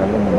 นั้นลงมา